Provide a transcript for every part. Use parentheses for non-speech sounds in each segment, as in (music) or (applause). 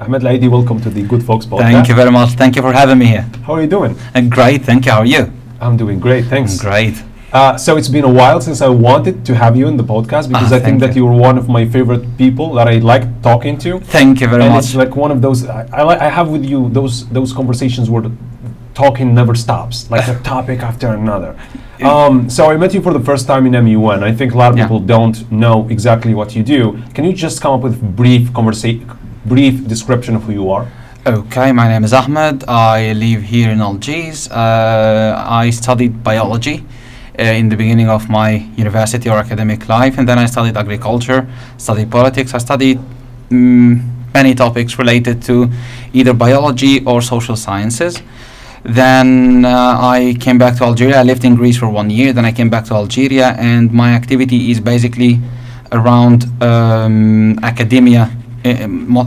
Ahmed Alayidi, welcome to the Goodfolks podcast. Thank you very much. Thank you for having me here. How are you doing? And great, thank you. How are you? I'm doing great, thanks. Great. Uh, so it's been a while since I wanted to have you in the podcast because Ah, I think that you. were one of my favorite people that I like talking to. Thank you very and much. it's like one of those I, I, I have with you those those conversations where talking never stops, like a (laughs) topic after another. Um, so I met you for the first time in MUN. I think a lot of Yeah. people don't know exactly what you do. Can you just come up with brief conversa- brief description of who you are? Okay, my name is Ahmed. I live here in Algiers. Uh, I studied biology uh, in the beginning of my university or academic life, and then I studied agriculture, studied politics. I studied mm, many topics related to either biology or social sciences. Then uh, I came back to Algeria. I lived in Greece for one year. Then I came back to Algeria, and my activity is basically around um, academia,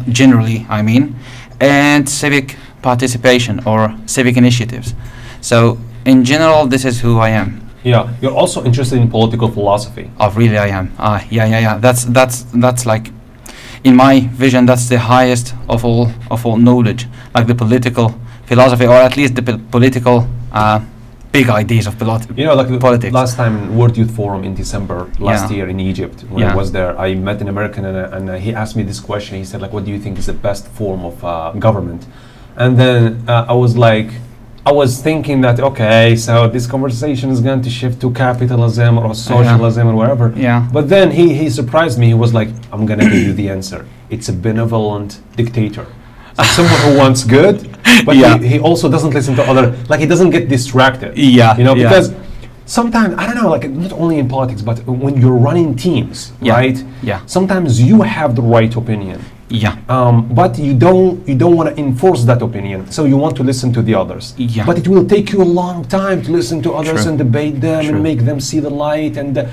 generally, I mean, and civic participation or civic initiatives. So, in general, this is who I am. Yeah, you're also interested in political philosophy. Oh, really, I am. Ah, yeah, yeah, yeah. That's that's that's like, in my vision, that's the highest of all of all knowledge, like the political philosophy, or at least the pol- political uh, big ideas of politics. You know, like the Politics. last time in World Youth Forum in December last Yeah. year in Egypt, when I was there, I met an American and, uh, and uh, he asked me this question. He said, like, what do you think is the best form of uh, government? And then uh, I was like, I was thinking that, okay, so this conversation is going to shift to capitalism or socialism or whatever. Yeah. But then he, he surprised me. He was like, I'm going to give you the answer. It's a benevolent dictator. So (laughs) someone who wants good, but Yeah. he, he also doesn't listen to other, like he doesn't get distracted. Yeah, You know, yeah. because sometimes, I don't know, like not only in politics, but when you're running teams, Yeah, right? yeah. Sometimes you have the right opinion. Yeah. Um, but you don't you don't want to enforce that opinion, so you want to listen to the others. Yeah. But it will take you a long time to listen to others True. and debate them True. and make them see the light. And uh,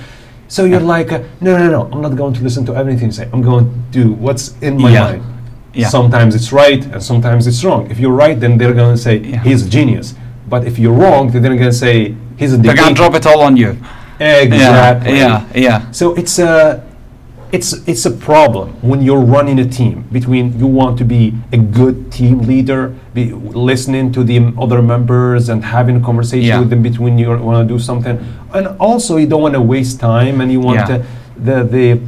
so you're like, uh, no, no, no, I'm not going to listen to everything you say. I'm going to do what's in my Yeah. mind. Yeah. Sometimes it's right and sometimes it's wrong. If you're right, then they're going to say Yeah. he's a genius. But if you're wrong, then they're going to say he's a They're gonna drop it all on you. Exactly. Yeah, yeah, yeah. So it's a it's it's a problem when you're running a team between you want to be a good team leader, be listening to the other members and having a conversation Yeah. with them between you want to do something, and also you don't want to waste time and you want Yeah. to, the the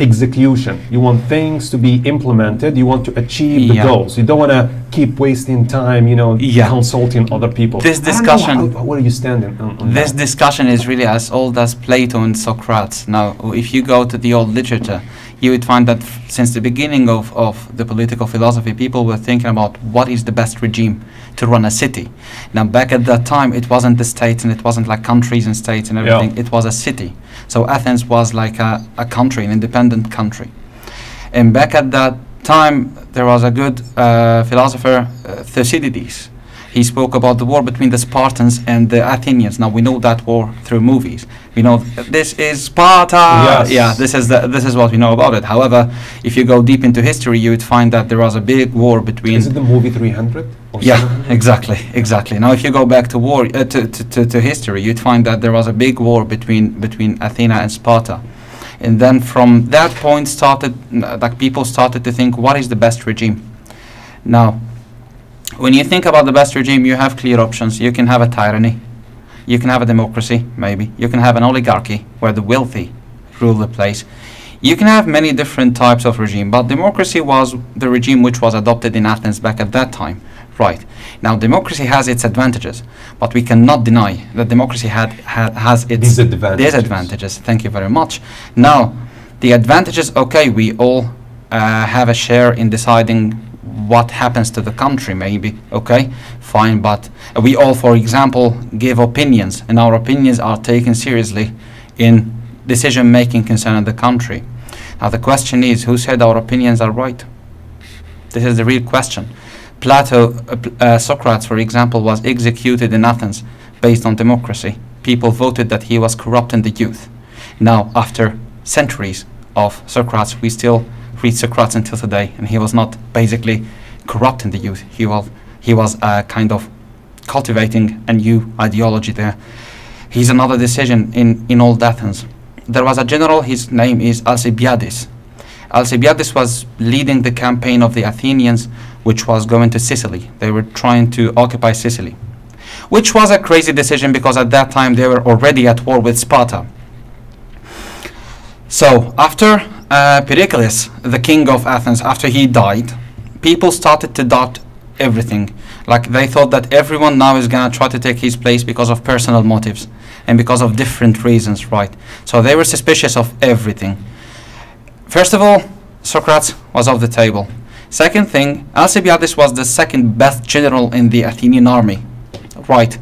execution. You want things to be implemented. You want to achieve the goals. You don't want to keep wasting time, you know, Yeah. consulting other people. This I don't know discussion- how- where are you standing on, on This that? discussion is really as old as Plato and Socrates. Now, if you go to the old literature, you would find that f- since the beginning of, of the political philosophy, people were thinking about what is the best regime to run a city. Now, back at that time, it wasn't the states and it wasn't like countries and states and Yeah. everything, it was a city. So, Athens was like a, a country, an independent country. And back at that time, there was a good uh, philosopher, uh, Thucydides. He spoke about the war between the Spartans and the Athenians. Now we know that war through movies. We know this is Sparta. Yes. Yeah, this is the, this is what we know about it. However, if you go deep into history, you would find that there was a big war between. Is it the movie 300? Yeah, 700? exactly, exactly. Now, if you go back to war uh, to, to, to, to history, you'd find that there was a big war between between Athena and Sparta, and then from that point started like people started to think, what is the best regime? Now, when you think about the best regime, you have clear options. You can have a tyranny, you can have a democracy, maybe. You can have an oligarchy where the wealthy rule the place. You can have many different types of regime, but democracy was the regime which was adopted in Athens back at that time. Right. Now, democracy has its advantages, but we cannot deny that democracy had, ha- has its Disadvantages. disadvantages. Thank you very much. Now, the advantages, okay, we all uh, have a share in deciding what happens to the country, maybe, okay, fine, but we all, for example, give opinions, and our opinions are taken seriously in decision making concerning the country. Now, the question is who said our opinions are right? This is the real question. Plato, uh, uh, Socrates, for example, was executed in Athens based on democracy. People voted that he was corrupting the youth. Now, after centuries of Socrates, we still read Socrates until today, and he was not basically corrupting the youth. He was he was uh, kind of cultivating a new ideology there. He's another decision in in old Athens. There was a general. His name is Alcibiades, Alcibiades was leading the campaign of the Athenians, which was going to Sicily. They were trying to occupy Sicily, which was a crazy decision because at that time they were already at war with Sparta. So after uh, Pericles, the king of Athens, after he died, people started to doubt everything. Like they thought that everyone now is gonna try to take his place because of personal motives and because of different reasons, right? So they were suspicious of everything. First of all, Socrates was off the table. Second thing, Alcibiades was the second best general in the Athenian army, right?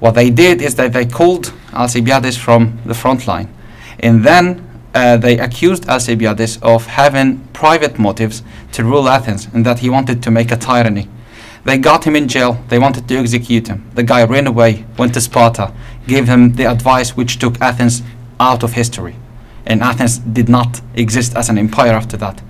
What they did is that they called Alcibiades from the front line, and then uh, they accused Alcibiades of having private motives to rule Athens and that he wanted to make a tyranny. They got him in jail, they wanted to execute him. The guy ran away, went to Sparta, gave him the advice which took Athens out of history. And Athens did not exist as an empire after that.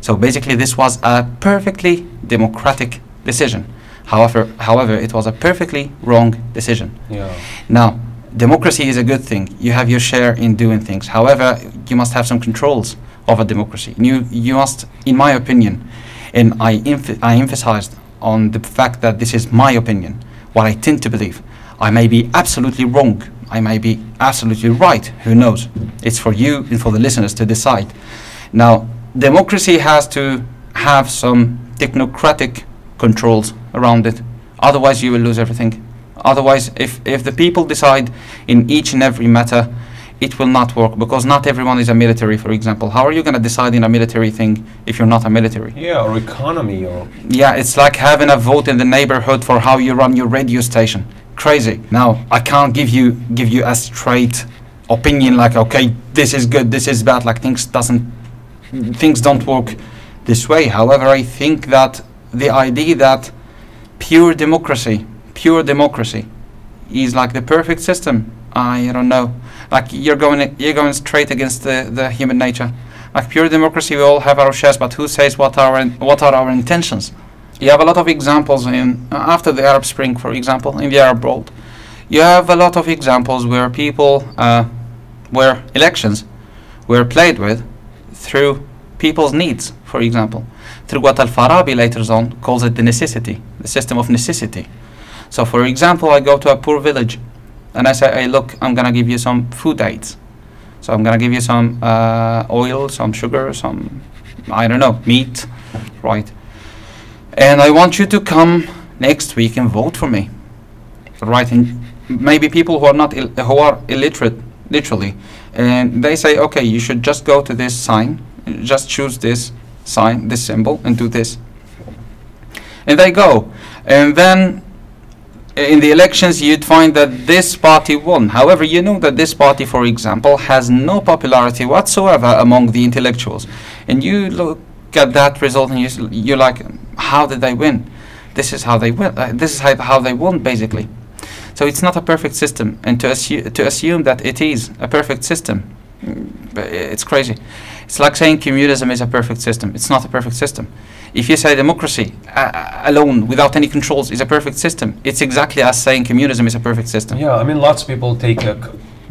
So basically, this was a perfectly democratic decision. However, however, it was a perfectly wrong decision. Yeah. Now, democracy is a good thing. You have your share in doing things. However, you must have some controls over democracy. You, you must, in my opinion, and I, emph- I emphasized on the fact that this is my opinion, what I tend to believe. I may be absolutely wrong. I may be absolutely right. Who knows? It's for you and for the listeners to decide. Now, democracy has to have some technocratic controls around it. Otherwise, you will lose everything. Otherwise, if, if the people decide in each and every matter, it will not work because not everyone is a military, for example. How are you going to decide in a military thing if you're not a military? Yeah, or economy, or Yeah, it's like having a vote in the neighborhood for how you run your radio station. Crazy. Now, I can't give you give you a straight opinion like okay, this is good, this is bad. Like things doesn't things don't work this way. However, I think that the idea that pure democracy, pure democracy, is like the perfect system. I don't know. Like you're going you're going straight against the, the human nature. Like pure democracy, we all have our shares, but who says what are what are our intentions? You have a lot of examples in uh, after the Arab Spring, for example, in the Arab world. You have a lot of examples where people, uh, where elections were played with through people's needs, for example, through what Al-Farabi later on calls it the necessity, the system of necessity. So, for example, I go to a poor village, and I say, "Hey, look, I'm gonna give you some food aids. So I'm gonna give you some uh, oil, some sugar, some I don't know meat, right? And I want you to come next week and vote for me, right? And maybe people who are not who are illiterate, literally, and they say, okay, you should just go to this sign, just choose this sign, this symbol, and do this. And they go, and then in the elections you'd find that this party won. However, you know that this party, for example, has no popularity whatsoever among the intellectuals. And you look at that result and you, you're like, how did they win? This is how they win. Uh, this is how, they won, basically. So it's not a perfect system, and to, assu- to assume that it is a perfect system, mm, it's crazy. It's like saying communism is a perfect system. It's not a perfect system. If you say democracy uh, alone, without any controls, is a perfect system, it's exactly as saying communism is a perfect system. yeah, I mean, lots of people take a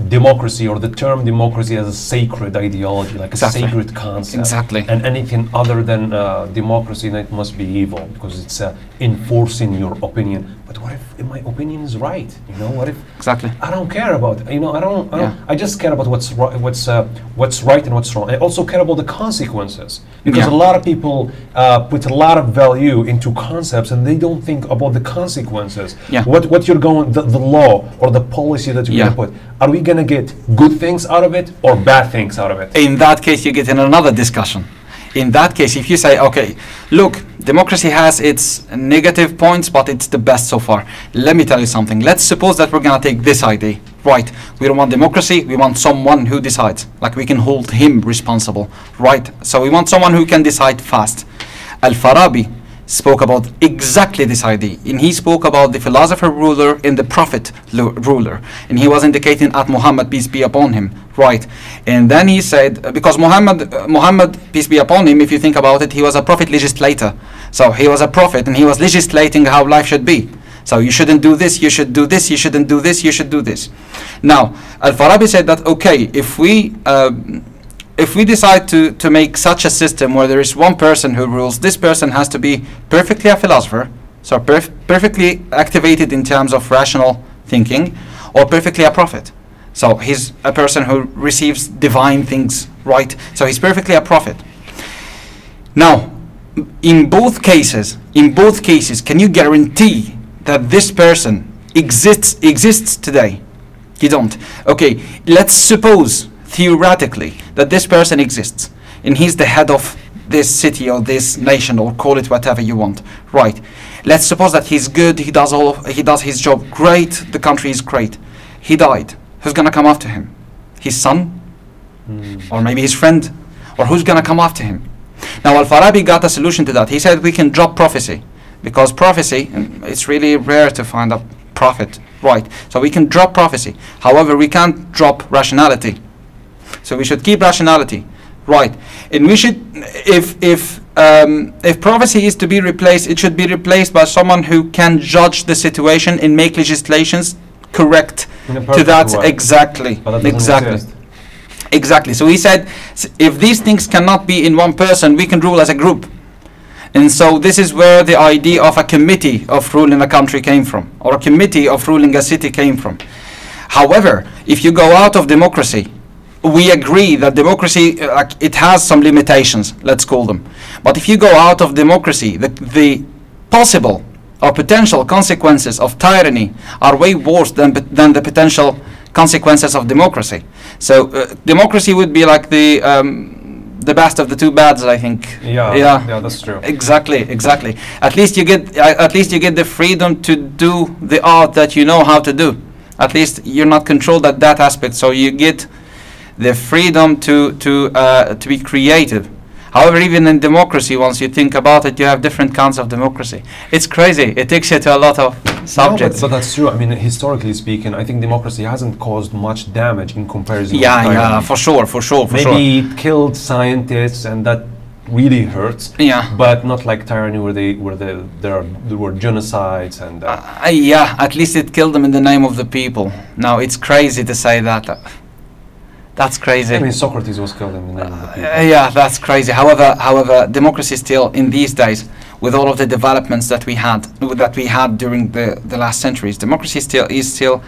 democracy or the term democracy as a sacred ideology, like Exactly. a sacred concept. Exactly. And anything other than uh, democracy, then it must be evil because it's uh, enforcing your opinion. But what if, my opinion is right? You know, what if Exactly. I don't care about you know I don't I, don't, Yeah. I just care about what's ri- what's uh, what's right and what's wrong. I also care about the consequences because Yeah. a lot of people uh, put a lot of value into concepts and they don't think about the consequences. Yeah. What what you're going the, the law or the policy that you're Yeah. gonna put. Are we gonna get good things out of it or bad things out of it? in that case you get in another discussion. In that case if you say okay look democracy has its negative points but it's the best so far. Let me tell you something. Let's suppose that we're going to take this idea. Right we don't want democracy. We want someone who decides. Like we can hold him responsible. Right so we want someone who can decide fast. Al-farabi spoke about exactly this idea. And he spoke about the philosopher ruler and the prophet ruler. And he was indicating at muhammad peace be upon him right? And then he said uh, because muhammad uh, muhammad peace be upon him if you think about it he was a prophet legislator. So he was a prophet and he was legislating how life should be. So you shouldn't do this you should do this you shouldn't do this you should do this. Now al-farabi said that okay if we um, if we decide to, to make such a system where there is one person who rules, this person has to be perfectly a philosopher, so perf- perfectly activated in terms of rational thinking, or perfectly a prophet. So he's a person who receives divine things, right? So he's perfectly a prophet. Now, in both cases, in both cases, can you guarantee that this person exists exists today? You don't. Okay, let's suppose theoretically that this person exists and he's the head of this city or this nation or call it whatever you want. Right. Let's suppose that he's good, he does all of, he does his job great, the country is great. He died. Who's gonna come after him? His son? Hmm. Or maybe his friend? Or who's gonna come after him? Now Al Farabi got a solution to that. He said we can drop prophecy because prophecy it's really rare to find a prophet right. So we can drop prophecy. However, we can't drop rationality. So we should keep rationality, right? And we should, if if um, if prophecy is to be replaced, it should be replaced by someone who can judge the situation and make legislations correct to that way. exactly, that exactly. exist. Exactly. So he said, s- if these things cannot be in one person, we can rule as a group. And so this is where the idea of a committee of ruling a country came from, or a committee of ruling a city came from. However, if you go out of democracy, we agree that democracy uh, like, it has some limitations, let's call them. But if you go out of democracy, the, the possible or potential consequences of tyranny are way worse than, than the potential consequences of democracy. So uh, democracy would be like the um, the best of the two bads, I think. Yeah, Yeah. yeah, that's true. Exactly, exactly. At least you get uh, at least you get the freedom to do the art that you know how to do. At least you're not controlled at that aspect, so you get the freedom to to uh, to be creative. However, even in democracy, once you think about it, you have different kinds of democracy. It's crazy. It takes you to a lot of No, subjects. but, but that's true. I mean, historically speaking, I think democracy hasn't caused much damage in comparison. yeah, yeah, for sure, for sure, for Maybe it killed scientists, and that really hurts. Yeah. But not like tyranny, where they where they, there are, there were genocides and. Uh, Uh, yeah, at least it killed them in the name of the people. Now it's crazy to say that. That's crazy. I mean, Socrates was killed in the name of the people. Uh, yeah, that's crazy. However, however, democracy still in these days, with all of the developments that we had that we had during the, the last centuries, democracy still is still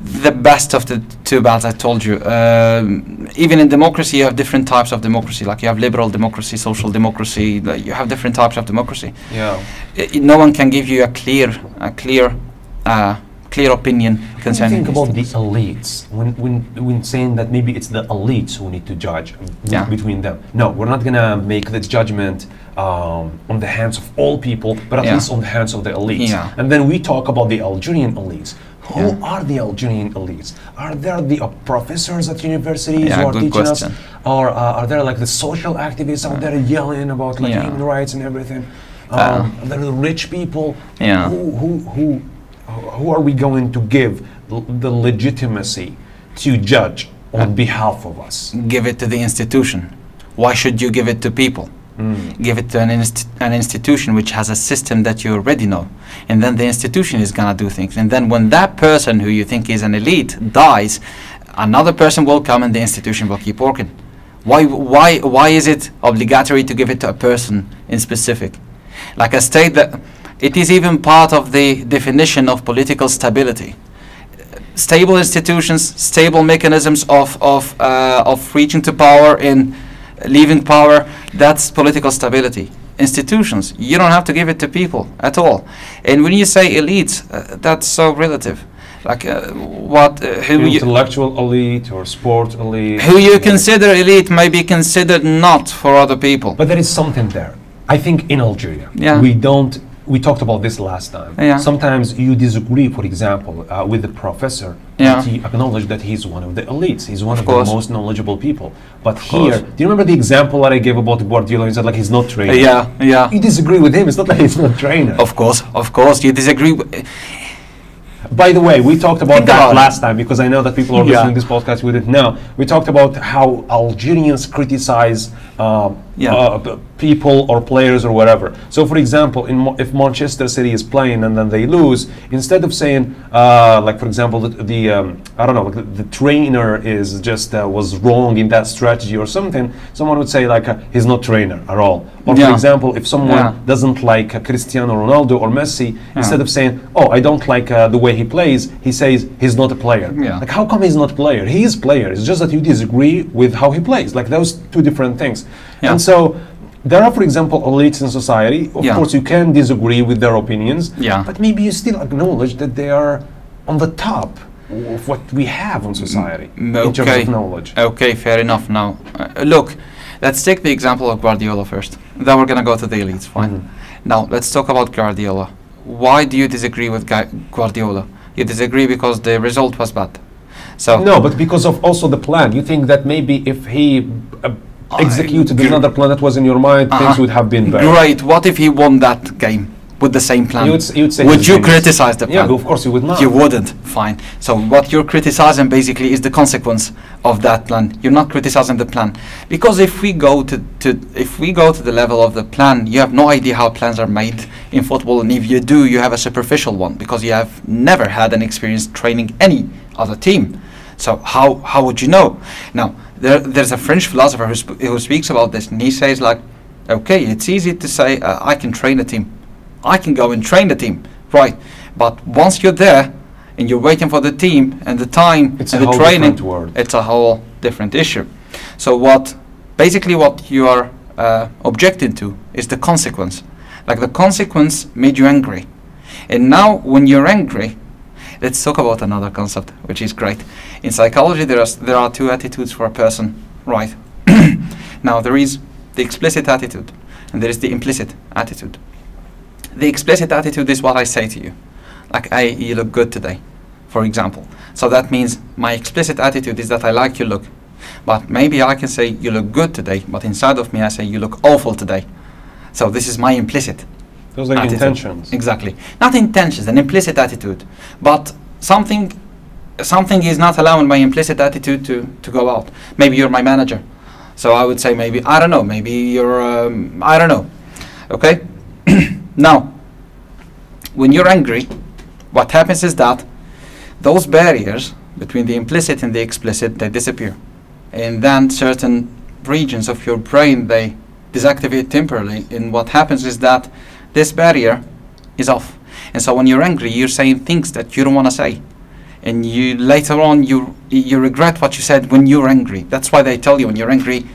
the best of the two battles I told you. Um, even in democracy, you have different types of democracy. Like you have liberal democracy, social democracy. like You have different types of democracy. Yeah. I- no one can give you a clear, a clear, uh, clear opinion What do you think about the elites when, when, when saying that maybe it's the elites who need to judge Yeah. between them? No, we're not gonna make this judgment um, on the hands of all people, but at Yeah. least on the hands of the elites. Yeah. And then we talk about the Algerian elites. Who are the Algerian elites? Are there the uh, professors at universities who are teaching question. us, or uh, are there like the social activists out there yelling about like human rights and everything? Um, Uh, are there the rich people? Yeah. Who, who, who, who are we going to give the legitimacy to judge on behalf of us? give it to the institution. Why should you give it to people? Hmm. Give it to an, inst- an institution which has a system that you already know. And then the institution is going to do things. And then when that person who you think is an elite dies, another person will come and the institution will keep working. Why, why, why is it obligatory to give it to a person in specific? Like I state that it is even part of the definition of political stability stable institutions, stable mechanisms of of uh, of reaching to power and leaving power. That's political stability. Institutions, you don't have to give it to people at all. And when you say elites, uh, that's so relative. Like uh, what uh, who you, Intellectual elite or sport elite. who you consider elite may be considered not for other people. But there is something there. I think in Algeria, Yeah. we don't. We talked about this last time. Yeah. Sometimes you disagree, for example, uh, with the professor. Yeah. But he acknowledged that he's one of the elites. He's one of, course. the most knowledgeable people. But course. here, do you remember the example that I gave about the Guardiola? He said like he's not trained. Yeah, yeah. You disagree with him. It's not like he's not trained. Of course, of course, you disagree. By the way, we talked about Think that about last time because I know that people are Yeah. listening to this podcast with it now. We talked about how Algerians criticize uh, Yeah. uh, people or players or whatever. So, for example, in Mo- if Manchester City is playing and then they lose, instead of saying, uh, like for example, the, the um, I don't know, like the, the trainer is just uh, was wrong in that strategy or something, someone would say like uh, he's not trainer at all. Or Yeah. for example, if someone Yeah. doesn't like uh, Cristiano Ronaldo or Messi, instead of saying, "Oh, I don't like uh, the way he plays," he says he's not a player. Like, how come he's not a player? He is player. It's just that you disagree with how he plays. Like those two different things. Yeah. And so there are, for example, elites in society. Of Yeah. course, you can disagree with their opinions. Yeah. But maybe you still acknowledge that they are on the top of what we have on society Mm, in terms of knowledge. Okay, fair enough. Now, uh, look, let's take the example of Guardiola first. Then we're gonna go to the elites. Fine. Mhm. Now, let's talk about Guardiola. Why do you disagree with Gu- Guardiola? You disagree because the result was bad. So No, but because of also the plan. You think that maybe if he uh, executed another plan that was in your mind, things Uh-huh. would have been better. Great. What if he won that game with the same plan? You would, you would say Would you criticize the Yeah, plan? of course you would not. You wouldn't. Fine. So what you're criticizing basically is the consequence of that plan. You're not criticizing the plan because if we go to, to if we go to the level of the plan, you have no idea how plans are made in football, and if you do, you have a superficial one because you have never had an experience training any other team. So how how would you know? Now there, there's a French philosopher who, sp- who speaks about this, and he says like, okay, it's easy to say uh, I can train a team. I can go and train the team, right? But once you're there and you're waiting for the team and the time It's and a the training, it's a whole different issue. So what, basically, what you are uh, objecting to is the consequence. Like the consequence made you angry, and now when you're angry, let's talk about another concept, which is great. In psychology, there are there are two attitudes for a person, right? (coughs) now there is the explicit attitude, and there is the implicit attitude. The explicit attitude is what I say to you, like, "Hey, you look good today," for example. So that means my explicit attitude is that I like your look, but maybe I can say you look good today, but inside of me I say you look awful today. So this is my implicit Those are the attitude. intentions. Exactly. Not intentions, an implicit attitude. But something something is not allowing my implicit attitude to, to go out. Maybe you're my manager. So I would say maybe I don't know, maybe you're um, I don't know. Okay? (clears throat) now, when you're angry, what happens is that those barriers between the implicit and the explicit they disappear. And then certain regions of your brain they deactivate temporarily and what happens is that this barrier is off. And so when you're angry, you're saying things that you don't want to say. And you later on you you regret what you said when you're angry. That's why they tell you when you're angry,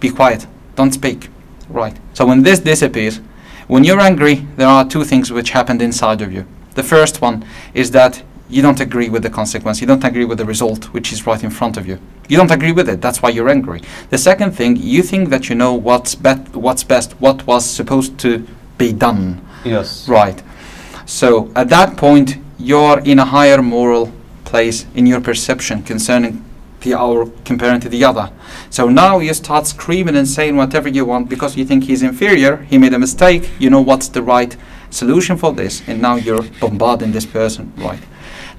be quiet, don't speak. Right. So when this disappears, when you're angry, there are two things which happened inside of you. The first one is that you don't agree with the consequence, you don't agree with the result, which is right in front of you. You don't agree with it, that's why you're angry. The second thing, you think that you know what's, bet- what's best, what was supposed to be done. Yes. Right. So at that point, you're in a higher moral place in your perception concerning the or comparing to the other. So now you start screaming and saying whatever you want because you think he's inferior, he made a mistake, you know what's the right solution for this, and now you're bombarding this person, right?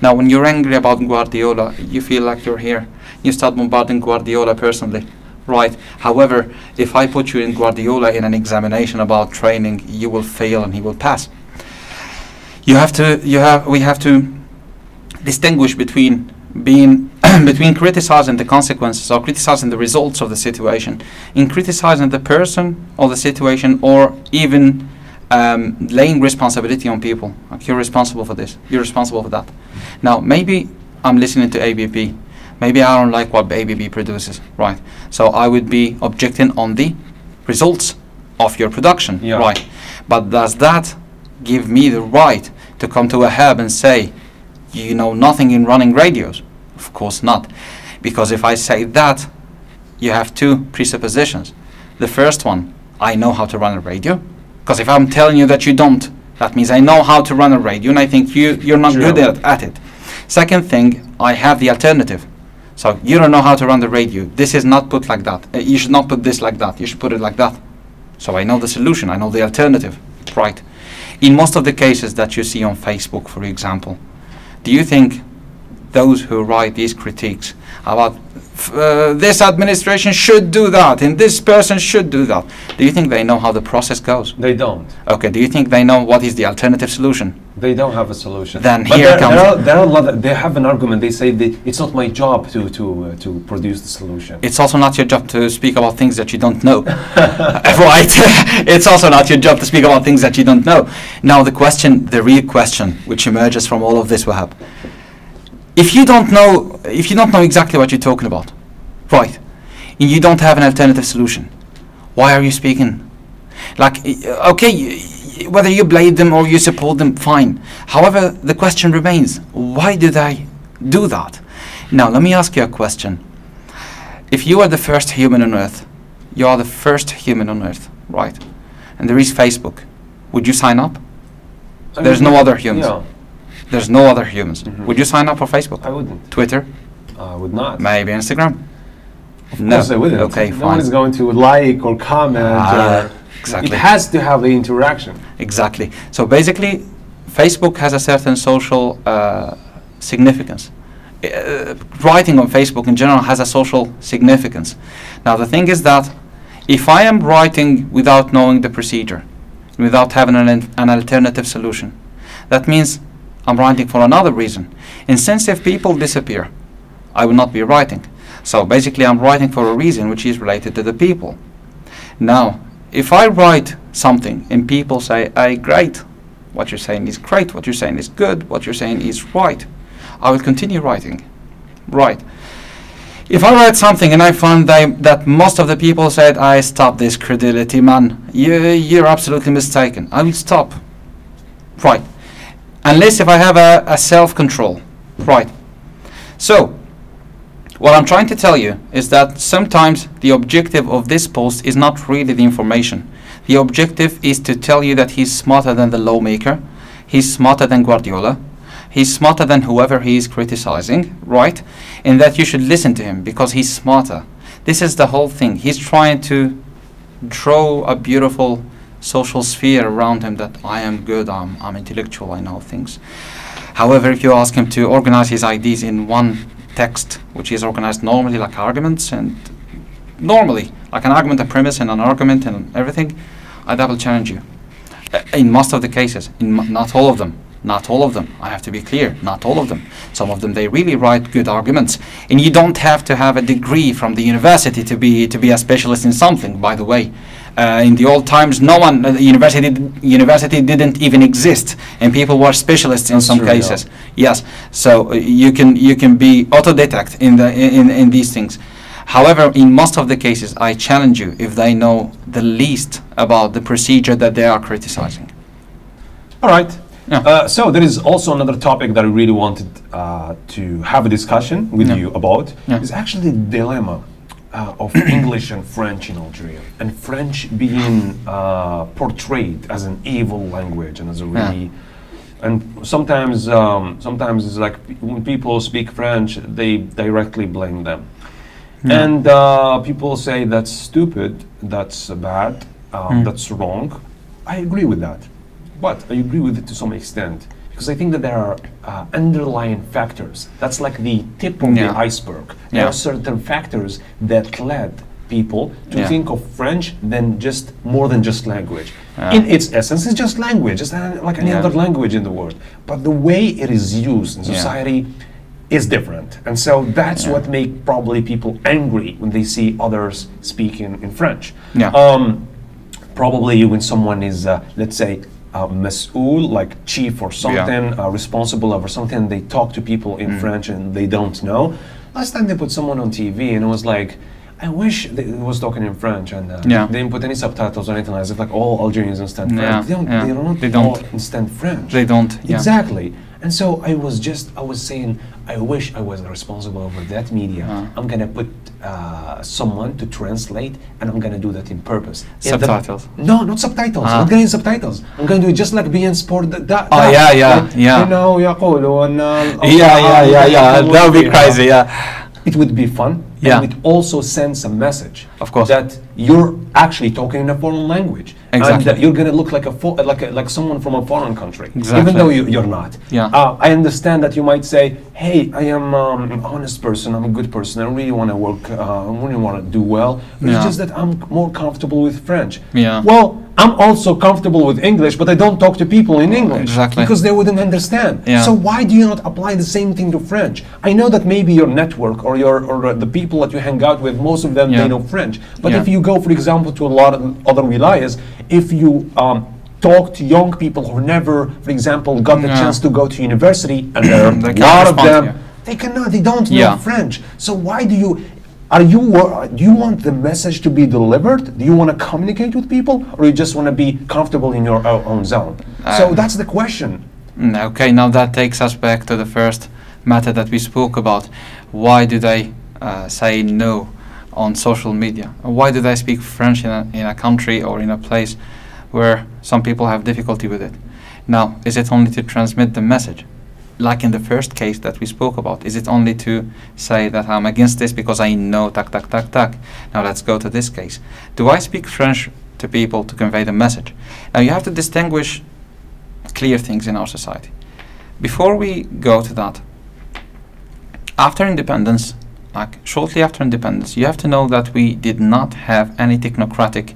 Now when you're angry about Guardiola, you feel like you're here. You start bombarding Guardiola personally. Right. However, if I put you in Guardiola in an examination about training, you will fail and he will pass. You have to. You have. We have to distinguish between being (clears throat) between criticizing the consequences or criticizing the results of the situation, in criticizing the person or the situation, or even um, laying responsibility on people. Like you're responsible for this. You're responsible for that. Now, maybe I'm listening to ABP. Maybe I don't like what ABP produces. Right. So I would be objecting on the results of your production. Yeah. Right. But does that give me the right to come to a hub and say, you know nothing in running radios? Of course not. Because if I say that, you have two presuppositions. The first one, I know how to run a radio. Because if I'm telling you that you don't, that means I know how to run a radio and I think you, you're not good at, at it. Second thing, I have the alternative. So you don't know how to run the radio. This is not put like that. Uh, you should not put this like that. You should put it like that. So I know the solution. I know the alternative. Right. In most of the cases that you see on Facebook, for example, do you think those who write these critiques about uh, this administration should do that and this person should do that. Do you think they know how the process goes? They don't. Okay, do you think they know what is the alternative solution? They don't have a solution. Then But here there, comes- There are, there are a lot they have an argument. They say that it's not my job to to uh, to produce the solution. It's also not your job to speak about things that you don't know. (laughs) right? (laughs) it's also not your job to speak about things that you don't know. Now, the question, the real question, which emerges from all of this, Wahab, if you don't know, if you don't know exactly what you're talking about, right, and you don't have an alternative solution, why are you speaking? Like, okay, whether you blame them or you support them, fine. However, the question remains: Why did I do that? Now, let me ask you a question. If you are the first human on Earth, you are the first human on Earth, right? And there is Facebook. Would you sign up? I There's no other humans. Yeah, There's no other humans. Mhm. Would you sign up for Facebook? I wouldn't. Twitter? I would not. Maybe Instagram? Of No. course I wouldn't. Okay, no fine. one is going to like or comment. Ah, or exactly. It has to have the interaction. Exactly. So basically, Facebook has a certain social uh, significance. Uh, writing on Facebook in general has a social significance. Now, the thing is that if I am writing without knowing the procedure, without having an, an alternative solution, that means I'm writing for another reason. And since if people disappear, I will not be writing. So basically, I'm writing for a reason which is related to the people. Now, if I write something and people say, "Hey, great, what you're saying is great, what you're saying is good, what you're saying is right," I will continue writing. Right. If I write something and I find that, that most of the people said, "I stop this credulity, man. You, you're absolutely mistaken," I will stop. Right. Unless if I have a, a self-control. Right. So, what I'm trying to tell you is that sometimes the objective of this post is not really the information. The objective is to tell you that he's smarter than the lawmaker, he's smarter than Guardiola, he's smarter than whoever he is criticizing, right? And that you should listen to him because he's smarter. This is the whole thing. He's trying to draw a beautiful social sphere around him that I am good, I'm, I'm intellectual, I know things. However, if you ask him to organize his ideas in one text, which is organized normally like arguments and normally like an argument, a premise, and an argument and everything, I double challenge you. Uh, In most of the cases, in not all of them, not all of them. I have to be clear, not all of them. Some of them they really write good arguments, and you don't have to have a degree from the university to be to be a specialist in something. By the way, uh, in the old times, no one uh, the university university didn't even exist, and people were specialists in That's some true, yeah. cases. Yes, so uh, you can you can be autodidact in the in, in these things. However, in most of the cases, I challenge you if they know the least about the procedure that they are criticizing. All right. Yeah. Uh, so there is also another topic that I really wanted uh, to have a discussion with Yeah. you about. Yeah. Is actually the dilemma uh, of (clears throat) English and French in Algeria, and French being uh, portrayed as an evil language and as a really. And sometimes, um, sometimes it's like when people speak French, they directly blame them. Yeah. And uh, people say that's stupid, that's bad, um, Mm. that's wrong. I agree with that, but I agree with it to some extent because I think that there are uh, underlying factors. That's like the tip of Yeah. the iceberg. There Yeah. are certain factors that led people to Yeah. think of French than just more than just language. In its essence, it's just language, just uh, like any other language in the world. But the way it is used in society is different, and so that's what make probably people angry when they see others speaking in French. Yeah. Um, probably when someone is, uh, let's say, uh, mas'oul, like chief or something, uh, responsible over something, they talk to people Mm. in French and they don't know. Last time they put someone on TV and it was like, I wish they was talking in French and uh, Yeah. they didn't put any subtitles or anything as if like all Algerians understand Yeah, French. They don't, yeah. they don't, They don't. understand French. They don't. Yeah. Exactly. And so I was just, I was saying, I wish I was responsible for that media. Uh. I'm gonna put uh, someone to translate, and I'm gonna do that in purpose. subtitles? The, no, not subtitles. Uh-huh. Uh. Not gonna subtitles. I'm gonna do it just like beIN Sport. That, that, oh yeah, yeah, like, yeah. You know, يقولون, um, yeah, yeah, yeah, yeah. That would be crazy. Yeah. It would be fun. Yeah. And it also sends a message. Of course. That you're actually talking in a foreign language and Exactly. uh, you're going to look like a fo- like a, like someone from a foreign country, Exactly. even though you, you're not. Yeah. Uh, I understand that you might say, "Hey, I am um, an honest person. I'm a good person. I really want to work. Uh, I really want to do well. But Yeah. It's just that I'm more comfortable with French." Yeah. Well, I'm also comfortable with English, but I don't talk to people in English Exactly. because they wouldn't understand. Yeah. So why do you not apply the same thing to French? I know that maybe your network or your or uh, the people that you hang out with, most of them Yeah. they know French. But Yeah. if you go, for example, to a lot of other wilayas, if you um, talk to young people who never, for example, got the Yeah. chance to go to university, and there are (clears throat) a lot of respond them, they cannot, they don't know French. So why do you? Are you do you want the message to be delivered? Do you want to communicate with people, or you just want to be comfortable in your own zone? so Uh, that's the question. Mm, Okay, now that takes us back to the first matter that we spoke about. Why do they uh, say no on social media? Why do they speak French in a, in a country or in a place where some people have difficulty with it? Now, is it only to transmit the message? Like in the first case that we spoke about, is it only to say that I'm against this because I know tak tak tak tak? Now let's go to this case. Do I speak French to people to convey the message? Now you have to distinguish clear things in our society. Before we go to that, after independence, like shortly after independence, you have to know that we did not have any technocratic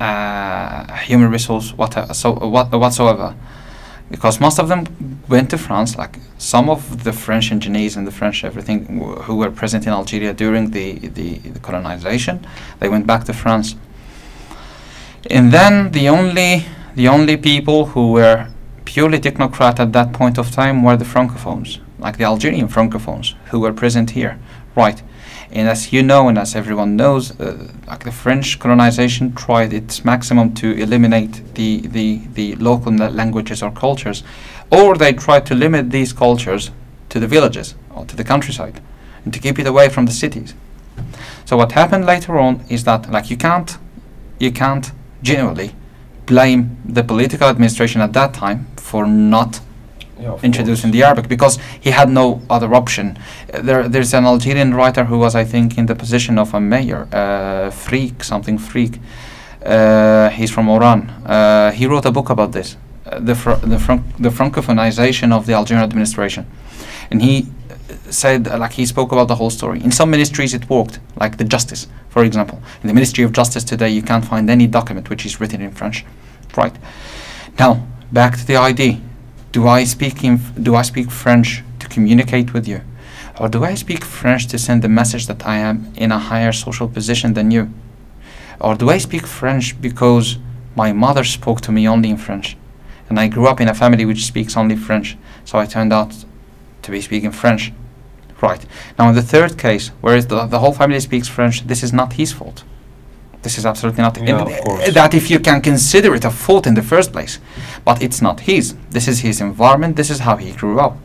uh, human resource whatever, so, what, whatsoever. Because most of them went to France, like some of the French engineers and the French everything wh- who were present in Algeria during the, the, the colonization, they went back to France. And then the only the only people who were purely technocrat at that point of time were the francophones, like the Algerian francophones who were present here, right? And as you know, and as everyone knows, uh, like the French colonization tried its maximum to eliminate the, the, the local languages or cultures, or they tried to limit these cultures to the villages or to the countryside, and to keep it away from the cities. So what happened later on is that, like, you can't, you can't generally blame the political administration at that time for not Yeah, course. the Arabic because he had no other option. Uh, there, there's an Algerian writer who was, I think, in the position of a mayor, uh, Freak, something Freak. Uh, he's from Oran. Uh, he wrote a book about this, uh, the fr- the, Franc- the Francophonization of the Algerian administration, and he uh, said, like, he spoke about the whole story. In some ministries, it worked, like the Justice, for example. In the Ministry of Justice today, you can't find any document which is written in French, right? Now, back to the ID do I speak in do I speak French to communicate with you? Or do I speak French to send the message that I am in a higher social position than you? Or do I speak French because my mother spoke to me only in French? And I grew up in a family which speaks only French so I turned out to be speaking French. Right. Now in the third case where the, the whole family speaks French this is not his fault this is absolutely not Yeah, of course. that if you can consider it a fault in the first place but it's not his. This is his environment. This is how he grew up.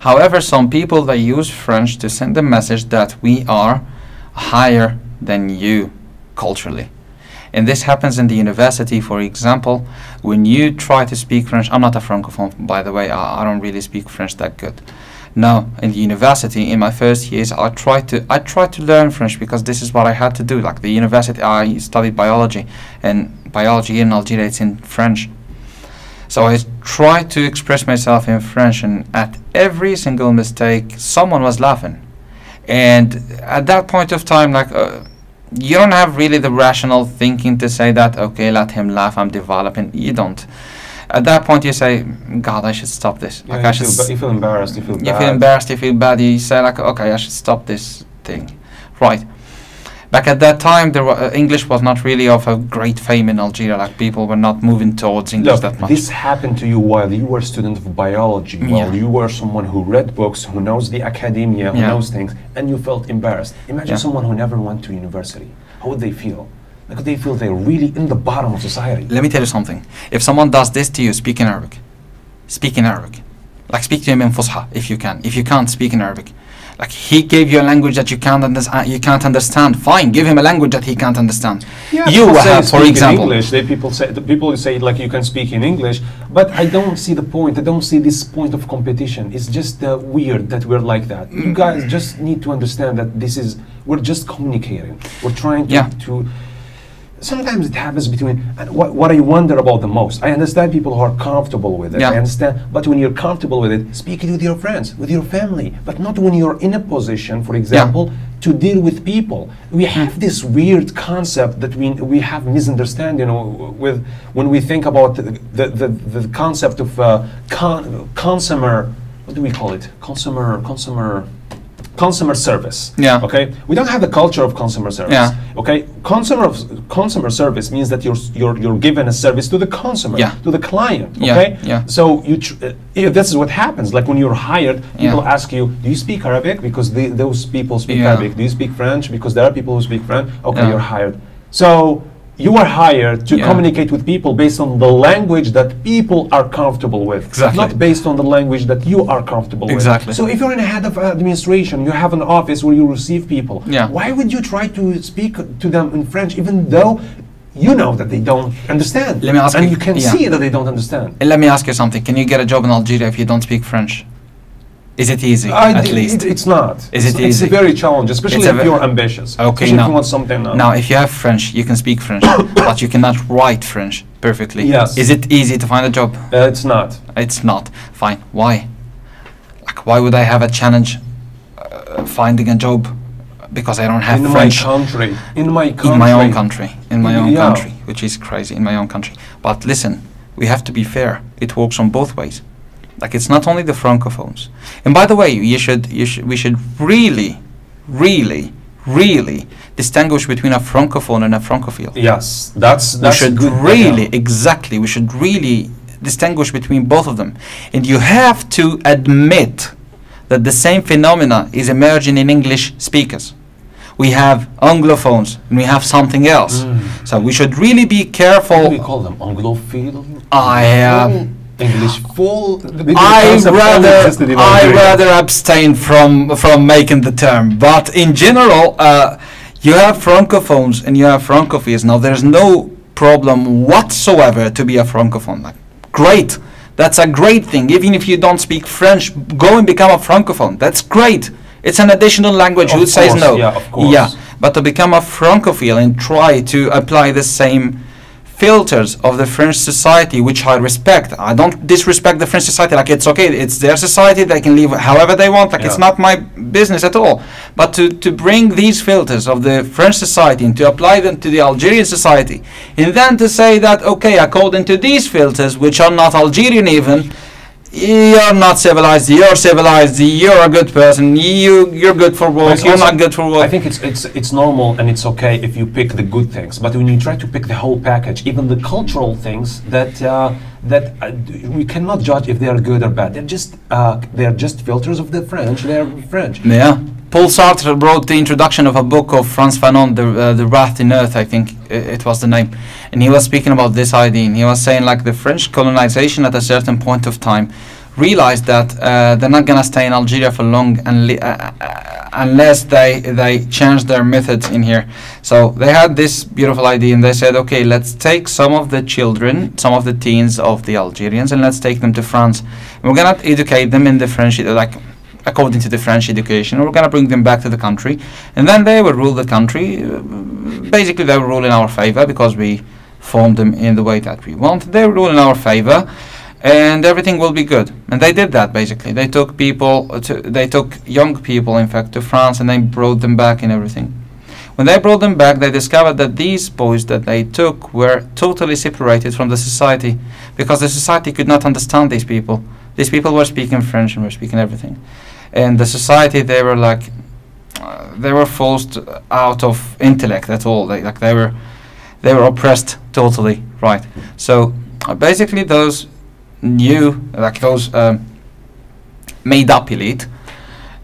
However, some people they use French to send the message that we are higher than you culturally. And this happens in the university, for example, when you try to speak French. I'm not a francophone, by the way. I, I don't really speak French that good. Now, in the university, in my first years, I tried to I tried to learn French because this is what I had to do. Like the university, I studied biology, and biology in Algeria it's in French. So I tried to express myself in French, and at every single mistake, someone was laughing. And at that point of time, like, uh, you don't have really the rational thinking to say that, okay, let him laugh, I'm developing. You don't. At that point, you say, God, I should stop this. Yeah, like, I should feel, you feel embarrassed. You feel you bad. feel embarrassed, you feel bad, you say, like, okay, I should stop this thing. Right. Back at that time, there wa- uh, English was not really of a great fame in Algeria. Like, people were not moving towards English Look, that much. this happened to you while you were a student of biology, while Yeah. you were someone who read books, who knows the academia, who Yeah. knows things, and you felt embarrassed. Imagine someone who never went to university. How would they feel? Like they feel they're really in the bottom of society? Let me tell you something. If someone does this to you, speak in Arabic. Speak in Arabic. Like speak to him in Fusha if you can. If you can't, speak in Arabic. Like he gave you a language that you can't understand. You can't understand. Fine, give him a language that he can't understand. you people have, for example, in English. They people say the people say like you can speak in English, but I don't see the point. I don't see this point of competition. It's just uh, weird that we're like that. You guys just need to understand that this is we're just communicating. We're trying to Yeah. to sometimes it happens between and what, what i wonder about the most i understand people who are comfortable with it Yeah. i understand but when you're comfortable with it speak it with your friends with your family but not when you're in a position for example to deal with people. We have this weird concept that we, we have misunderstanding you know with when we think about the, the, the, the concept of uh, con, consumer what do we call it? Consumer consumer consumer service Yeah. okay we don't have the culture of consumer service Yeah. okay consumer of, consumer service means that you're, you're you're given a service to the consumer Yeah. to the client Yeah, okay yeah. so you tr- uh, if this is what happens like when you're hired people Yeah. ask you do you speak arabic because those people speak Yeah. arabic do you speak french because there are people who speak french okay Yeah. you're hired so you are hired to Yeah. communicate with people based on the language that people are comfortable with Exactly. not based on the language that you are comfortable Exactly. with Exactly. so if you're in a head of administration you have an office where you receive people Yeah. why would you try to speak to them in French even though you know that they don't understand? Let me ask and you- you can yeah. see that they don't understand. Let me ask you something. Can you get a job in Algeria if you don't speak French? Is it easy? I- at least. it- it's not. Is it's, it It's easy? very challenging, especially It's if you're ambitious. Okay, especially if now- you want something now. Now, if you have French, you can speak French, (coughs) but you cannot write French perfectly. Yes. Is it easy to find a job? Uh, it's not. It's not. Fine. Why? Like, why would I have a challenge uh, finding a job because I don't have in French? my country. In my country. in my own country, in my own Yeah. country, which is crazy, in my own country. But listen, we have to be fair. It works on both ways. Like it's not only the francophones. And by the way, you should, you should, we should really, really, really distinguish between a francophone and a francophile. Yes, that's we that's should good. really, yeah. exactly, we should really distinguish between both of them. And you have to admit that the same phenomena is emerging in English speakers. We have Anglophones and we have something else. Mm. So we should really be What careful. do we call them? Anglophile? I, uh, English (gasps) full. The the I rather I rather abstain from from making the term. But in general, uh, you have francophones and you have francophiles. Now there's no problem whatsoever to be a francophone. Like, great, that's a great thing. Even if you don't speak French, go and become a francophone. That's great. It's an additional language. Of Who says no? yeah, of course. Yeah, but to become a francophile and try to apply the same filters of the French society, which I respect. I don't disrespect the French society. Like it's okay, it's their society. They can live however they want. Like it's not my business at all. But to to bring these filters of the French society and to apply them to the Algerian society, and then to say that okay, according to these filters, which are not Algerian even. You're not civilized. You're civilized. You're a good person. You you're good for work. You're not good for work. I think it's it's it's normal and it's okay if you pick the good things, but when you try to pick the whole package, even the cultural things that uh, that uh, we cannot judge if they are good or bad. They're just uh, they're just filters of the French. They're French. Yeah. Paul Sartre wrote the introduction of a book of Frantz Fanon, The, uh, the Wrath in Earth, I think it was the name. And he was speaking about this idea. And he was saying, like, the French colonization at a certain point of time realized that uh, they're not going to stay in Algeria for long uh, uh, unless they, they change their methods in here. So they had this beautiful idea and they said, okay, let's take some of the children, some of the teens of the Algerians, and let's take them to France. And we're going to educate them in the French, like, according to the French education. We're going to bring them back to the country, and then they will rule the country. Basically, they will rule in our favor because we formed them in the way that we want. They will rule in our favor, and everything will be good. And they did that basically. They took people, to, they took young people, in fact, to France, and they brought them back and everything. When they brought them back, they discovered that these boys that they took were totally separated from the society because the society could not understand these people. These people were speaking French and were speaking everything and the society they were like uh, they were forced out of intellect at all. They, like they were they were oppressed totally right? So uh, basically those new like those um, made up elite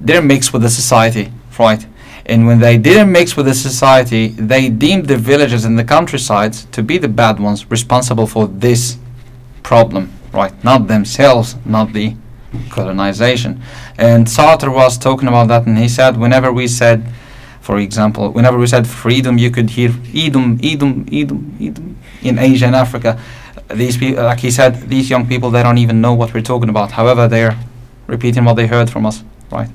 didn't mix with the society right? And when they didn't mix with the society they deemed the villagers in the countryside to be the bad ones responsible for this problem right? Not themselves not the colonization. And Sartre was talking about that, and he said, whenever we said, for example, whenever we said freedom, you could hear Edom, Edom, Edom, Edom in Asia and Africa. These people, like he said, these young people, they don't even know what we're talking about. However, they're repeating what they heard from us, right?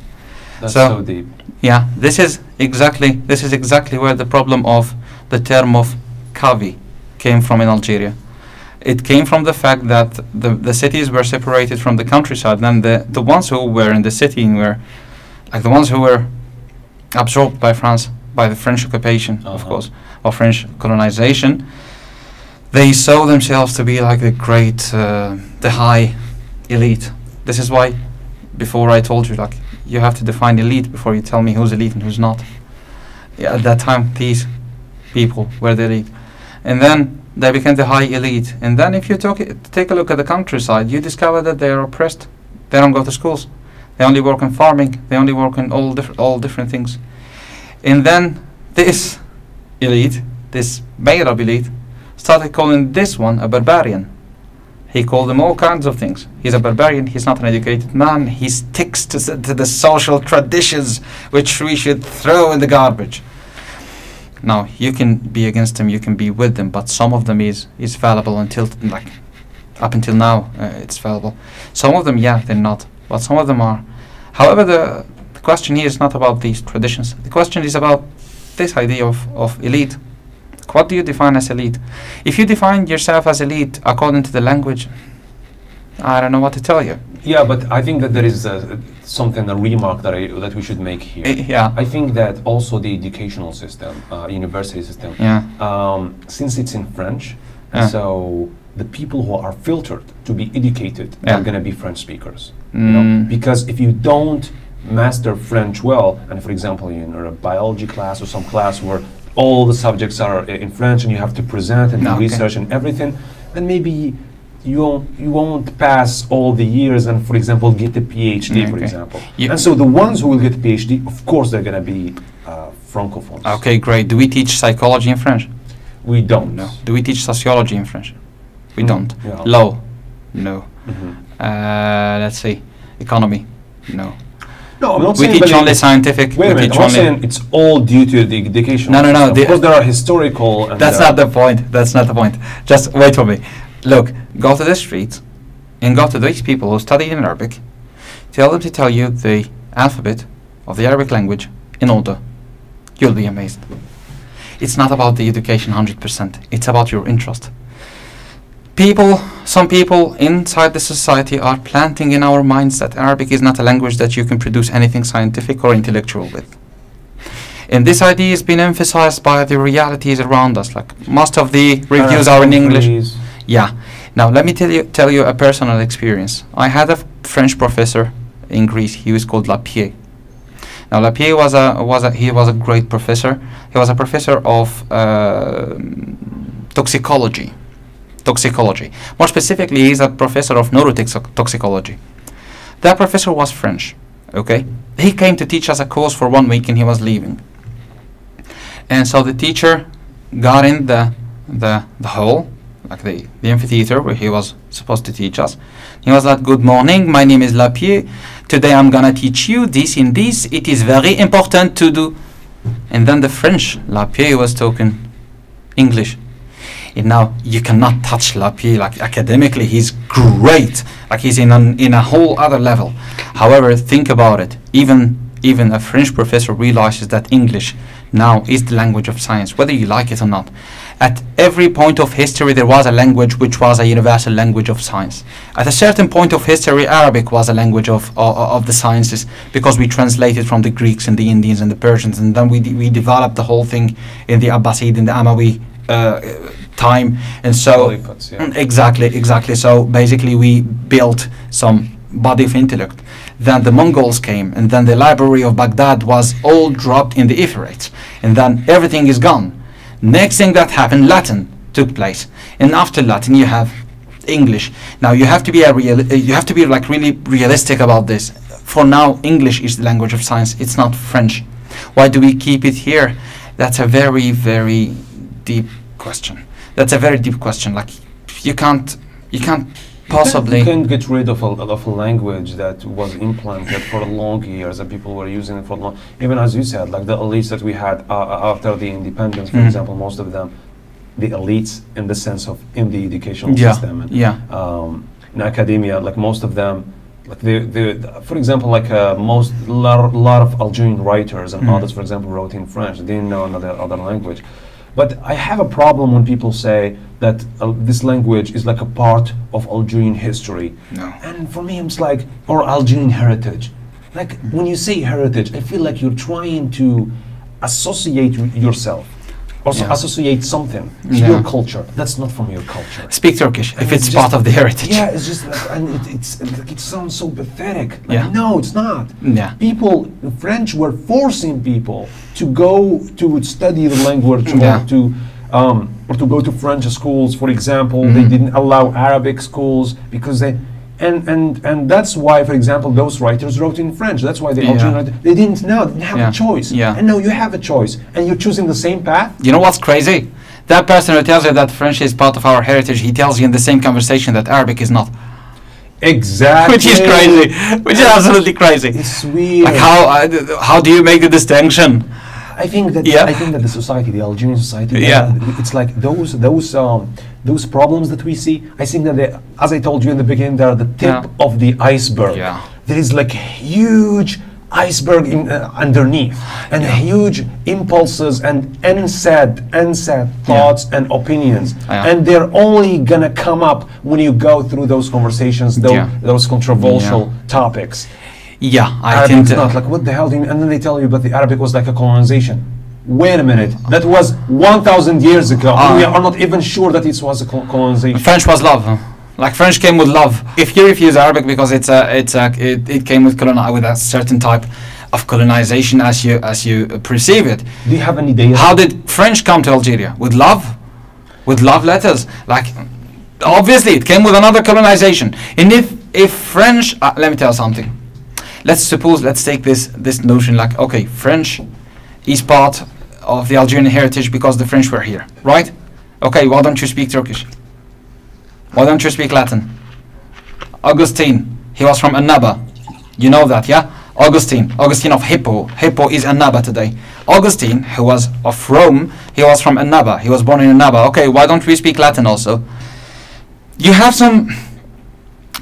That's So- so, deep. Yeah, this is exactly this is exactly where the problem of the term of Kavi came from in Algeria. It came from the fact that the, the cities were separated from the countryside, and the, the ones who were in the city were like the ones who were absorbed by France, by the French occupation, of Uh-huh. course, or French colonization. They saw themselves to be like the great, uh, the high elite. This is why, before I told you, like, you have to define elite before you tell me who's elite and who's not. Yeah, at that time, these people were the elite. And then they became the high elite. And then if you talk, take a look at the countryside, you discover that they are oppressed. They don't go to schools. They only work in farming. They only work in all, diff- all different things. And then this elite, this made up elite, started calling this one a barbarian. He called them all kinds of things. He's a barbarian. He's not an educated man. He sticks to, to the social traditions which we should throw in the garbage. Now you can be against them, you can be with them, but some of them is is fallible until like up until now uh, it's fallible. Some of them, yeah, they're not, but some of them are. However, the, the question here is not about these traditions. The question is about this idea of, of elite. What do you define as elite? If you define yourself as elite according to the language, I don't know what to tell you. Yeah, but I think that there is uh, something, a remark that, I, that we should make here. Eh, yeah, I think that also the educational system, uh, university system, yeah, um, since it's in French, Yeah. so the people who are filtered to be educated Yeah. are going to be French speakers. You know? Mm. Because if you don't master French well, and for example, you're in a biology class or some class where all the subjects are in French and you have to present and do Okay. research and everything, then maybe you won't, you won't pass all the years and, for example, get a PhD, for example. And so the ones who will get PhD, of course, they're going to be uh, francophones. Okay, great. Do we teach psychology in French? We don't. No. Do we teach sociology in French? We Mm, don't. yeah. Law? No. Mhm. Uh, let's see. Economy? No. No, I'm not We saying teach only scientific. Wait a we minute, teach I'm saying it's all due to the education. No, no, no, Of the- course, there are historical. That's not the point. That's not the point. Just wait for me. Look, go to the streets and go to these people who study in Arabic. Tell them to tell you the alphabet of the Arabic language in order. You'll be amazed. It's not about the education 100%. It's about your interest. People, some people inside the society are planting in our minds that Arabic is not a language that you can produce anything scientific or intellectual with. And this idea has been emphasized by the realities around us. Like most of the reviews are in English. Yeah. Now let me tell you tell you a personal experience. I had a French professor in Greece. He was called Lapierre. Now Lapierre was a was a he was a great professor. He was a professor of uh, toxicology. Toxicology. More specifically, he's a professor of neurotoxicology. That professor was French. Okay. He came to teach us a course for one week, and he was leaving. And so the teacher got in the the the hall, like the, the amphitheater where he was supposed to teach us. He was like, Good morning, my name is Lapierre. Today I'm gonna teach you this and this. It is very important to do. And then the French Lapierre was talking English. And now you cannot touch Lapierre like academically he's great. Like he's in an, in a whole other level. However, think about it. Even even a French professor realizes that English now is the language of science, whether you like it or not. At every point of history, there was a language which was a universal language of science. At a certain point of history, Arabic was a language of, of, of the sciences because we translated from the Greeks and the Indians and the Persians, and then we, we developed the whole thing in the Abbasid and the Amawi uh, time. And so, yeah. Mm, Exactly, exactly. So basically, we built some body of intellect. Then the Mongols came, and then the library of Baghdad was all dropped in the Euphrates, and then everything is gone. Next thing that happened, Latin took place, and after Latin, you have English. Now you have to be a real, uh, you have to be like really realistic about this. For now, English is the language of science. It's not French. Why do we keep it here? That's a very, very deep question. That's a very deep question. Like you can't, you can't possibly. You can't get rid of a, of a language that was implanted for long years and people were using it for long. Even as you said, like the elites that we had uh, after the independence, for Mhm. example, most of them, the elites in the sense of in the educational Yeah, system. And, yeah. um, in academia, like most of them, like the, the, for example, like uh, most lot, lot of Algerian writers and Mhm. others, for example, wrote in French. They didn't know another other language. But I have a problem when people say that uh, this language is like a part of Algerian history. No. And for me, it's like, or Algerian heritage. Like when you say heritage, I feel like you're trying to associate yourself, also Yeah. associate something to Yeah. your culture. That's not from your culture. Speak Turkish if And it's part of the heritage. Yeah, it's just and it, it's like it sounds so pathetic. Like, Yeah. No, it's not. Yeah. People, the French were forcing people to go to study the language Yeah. or to um, or to go to French schools, for example. They Mhm. didn't allow Arabic schools because they. And, and, and that's why, for example, those writers wrote in French. That's why the Yeah. Algerian they didn't know, they didn't have Yeah. a choice. Yeah. And now you have a choice, and you're choosing the same path. You know what's crazy? That person who tells you that French is part of our heritage, he tells you in the same conversation that Arabic is not. Exactly. Which is crazy. Which is absolutely crazy. It's weird. Like how uh, how do you make the distinction? I think that Yeah. I think that the society, the Algerian society, Yeah. it's like those those um, those problems that we see. I think that they, as I told you in the beginning, they are the tip Yeah. of the iceberg. Yeah. There is like a huge iceberg in, uh, underneath, and huge impulses and unsaid unsaid thoughts and opinions, and they're only gonna come up when you go through those conversations, those, those controversial topics. Yeah, I Arabic think is not like what the hell do you, and then they tell you but the Arabic was like a colonization. Wait a minute, that was 1,000 years ago. and we Ah. are not even sure that it was a colonization. French was love. Like French came with love. If you refuse Arabic because it's a, it's a, it, it came with coloni- with a certain type of colonization as you as you perceive it. Do you have any idea? How did French come to Algeria? With love? With love letters? Like, obviously, it came with another colonization. And if if French, uh, let me tell you something. Let's suppose, let's take this this notion like, okay, French is part of the Algerian heritage because the French were here, right? Okay, why don't you speak Turkish? Why don't you speak Latin? Augustine, he was from Annaba. You know that, yeah? Augustine, Augustine of Hippo. Hippo is Annaba today. Augustine, who was of Rome, he was from Annaba. He was born in Annaba. Okay, why don't we speak Latin also? You have some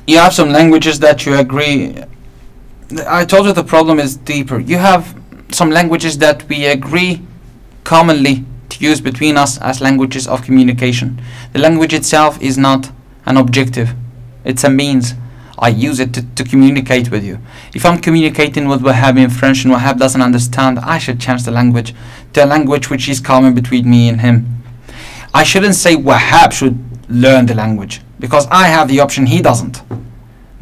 you have some languages that you agree I told you the problem is deeper. You have some languages that we agree commonly to use between us as languages of communication. The language itself is not an objective. It's a means. I use it to, to communicate with you. If I'm communicating with Wahab in French and Wahab doesn't understand, I should change the language to a language which is common between me and him. I shouldn't say Wahab should learn the language because I have the option, he doesn't.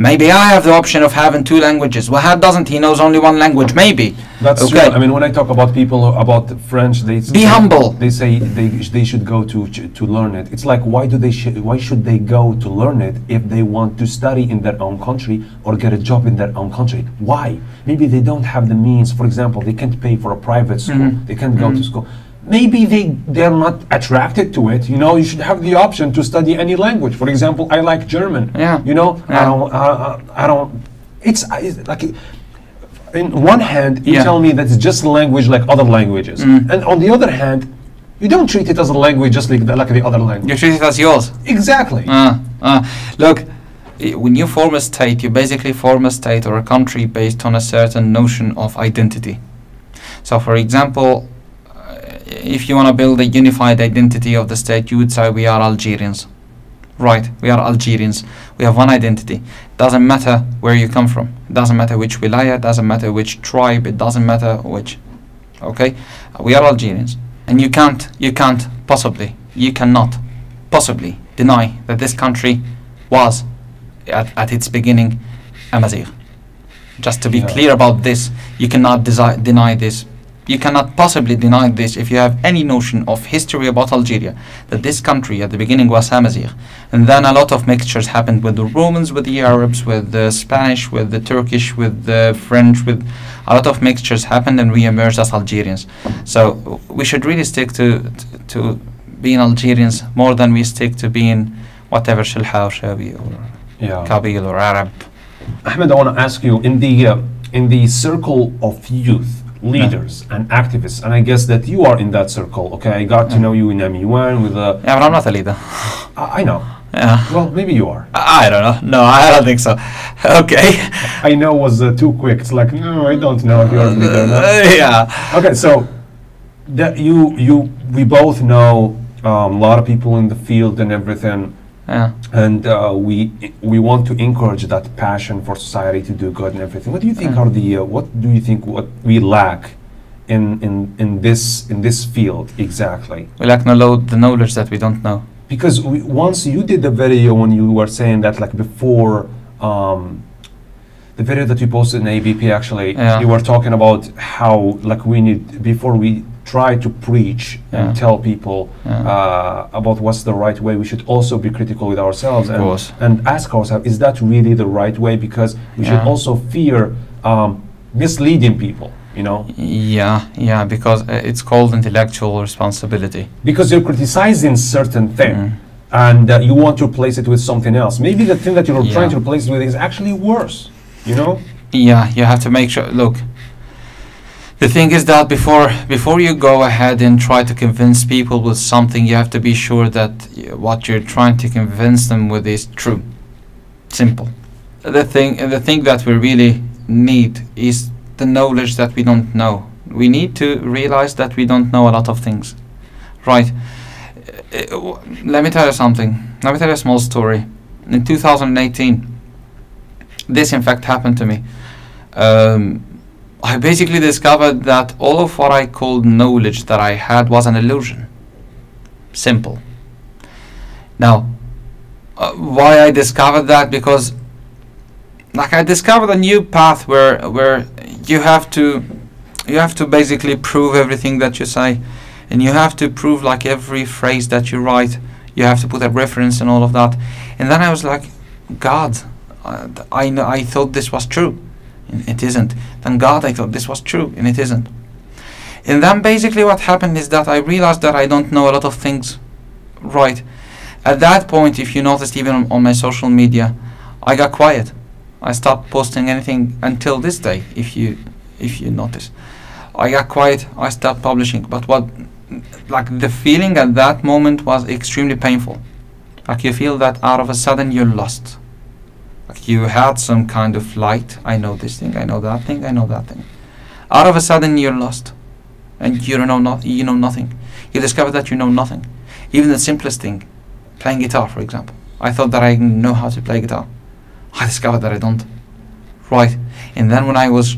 Maybe I have the option of having two languages. Well, Wahab doesn't, he knows only one language, maybe. That's okay. true. I mean, when I talk about people about French, they Be humble. They say they, they should go to to learn it. It's like why do they sh- why should they go to learn it if they want to study in their own country or get a job in their own country? Why? Maybe they don't have the means. For example, they can't pay for a private school. Mhm. They can't go to Mhm. school. Maybe they they're not attracted to it. You know, you should have the option to study any language. For example, I like German. Yeah. You know, yeah. I don't. I, I, don't. It's, it's like in one hand, you Yeah. tell me that it's just a language like other languages, Mm. and on the other hand, you don't treat it as a language just like the, like the other language. You treat it as yours. Exactly. Uh, uh, look, when you form a state, you basically form a state or a country based on a certain notion of identity. So, for example, if you want to build a unified identity of the state, you would say we are Algerians. Right, we are Algerians. We have one identity. Doesn't matter where you come from. It Doesn't matter which wilaya. Doesn't matter which tribe. It doesn't matter which. Okay, we are Algerians, and you can't, you can't possibly, you cannot possibly deny that this country was at, at its beginning Amazigh. Just to be Yeah. clear about this, you cannot desi- deny this. You cannot possibly deny this if you have any notion of history about Algeria, that this country at the beginning was Amazigh. And then a lot of mixtures happened with the Romans, with the Arabs, with the Spanish, with the Turkish, with the French, with a lot of mixtures happened and we emerged as Algerians. So we should really stick to, to, to being Algerians more than we stick to being whatever Shilha or Shawi or Yeah. Kabil or Arab. Ahmed, I want to ask you in the uh, in the circle of youth leaders and activists, and I guess that you are in that circle. Okay, I got to know you in M1 with uh, Yeah, but I'm not a leader. I, I know. Yeah. Well, maybe you are. I don't know. No, I don't think so. (laughs) Okay. I know was uh, too quick. It's like no, I don't know if you're a leader. No. (laughs) Yeah. Okay, so that you you we both know um, a lot of people in the field and everything, Yeah. and uh, we we want to encourage that passion for society to do good and everything. What do you think Mm. are the uh, what do you think what we lack in in in this in this field exactly? We lack no the knowledge that we don't know. Because we, once you did the video when you were saying that like before um, the video that you posted in ABP actually Yeah. you were talking about how like we need before we try to preach and tell people uh, about what's the right way we should also be critical with ourselves and, and ask ourselves is that really the right way because we should also fear um, misleading people you know Yeah, yeah, because uh, it's called intellectual responsibility. because you're criticizing certain thing Mm. and uh, you want to replace it with something else. Maybe the thing that you're Yeah. trying to replace it with is actually worse. You know? Yeah, you have to make sure. Look, the thing is that before before you go ahead and try to convince people with something, you have to be sure that what you're trying to convince them with is true. Simple. The thing the thing that we really need is the knowledge that we don't know. We need to realize that we don't know a lot of things. Right. Uh, uh, Let me tell you something. Let me tell you a small story. In 2018, this in fact happened to me. Um, I basically discovered that all of what I called knowledge that I had was an illusion. Simple. Now, uh, why I discovered that? Because like I discovered a new path where where you have to you have to basically prove everything that you say and you have to prove like every phrase that you write. You have to put a reference and all of that. And then I was like God uh, I know I thought this was true. It isn't then God I thought this was true and it isn't. And then basically what happened is that I realized that I don't know a lot of things right. At that point if you noticed even on, on my social media I got quiet. I stopped posting anything until this day if you if you notice. I got quiet I stopped publishing. But what like the feeling at that moment was extremely painful. Like you feel that out of a sudden you're lost you had some kind of light. I know this thing I know that thing I know that thing. Out of a sudden you're lost. And you don't know not you know nothing. You discover that you know nothing. Even the simplest thing playing guitar for example. I thought that I know how to play guitar. I discovered that I don't. Right. And then when I was